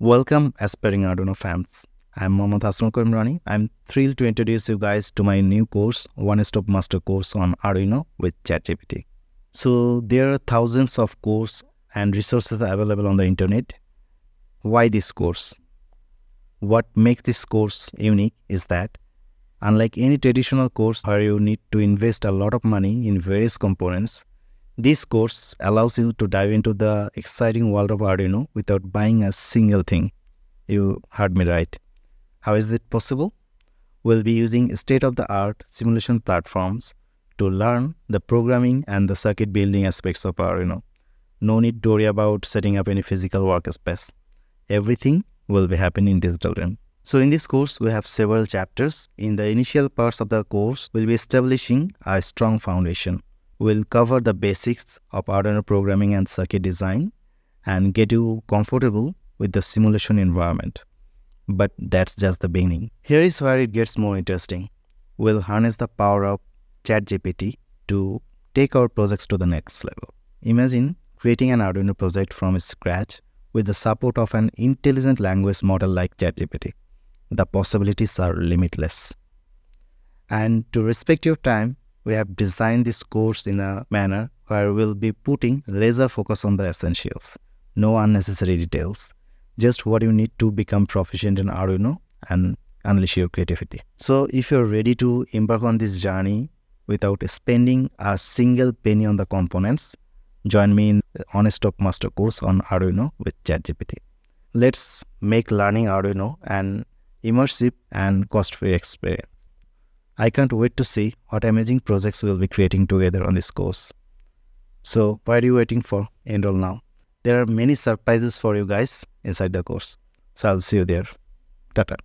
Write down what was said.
Welcome aspiring Arduino fans. I'm Mohammad Hasnul Karim I'm thrilled to introduce you guys to my new course, One Stop Master course on Arduino with ChatGPT. So there are thousands of courses and resources available on the internet. Why this course? What makes this course unique is that unlike any traditional course where you need to invest a lot of money in various components, this course allows you to dive into the exciting world of Arduino without buying a single thing. You heard me right. How is it possible? We'll be using state-of-the-art simulation platforms to learn the programming and the circuit building aspects of Arduino. No need to worry about setting up any physical workspace. Everything will be happening in Digital Realm. So in this course, we have several chapters. In the initial parts of the course, we'll be establishing a strong foundation We'll cover the basics of Arduino programming and circuit design and get you comfortable with the simulation environment. But that's just the beginning. Here is where it gets more interesting. We'll harness the power of ChatGPT to take our projects to the next level. Imagine creating an Arduino project from scratch with the support of an intelligent language model like ChatGPT. The possibilities are limitless. And to respect your time, we have designed this course in a manner where we'll be putting laser focus on the essentials, no unnecessary details, just what you need to become proficient in Arduino and unleash your creativity. So if you're ready to embark on this journey without spending a single penny on the components, join me in the One-Stop Master course on Arduino with ChatGPT. Let's make learning Arduino an immersive and cost-free experience. I can't wait to see what amazing projects we'll be creating together on this course. So, what are you waiting for? Enroll now. There are many surprises for you guys inside the course. So, I'll see you there. Tata.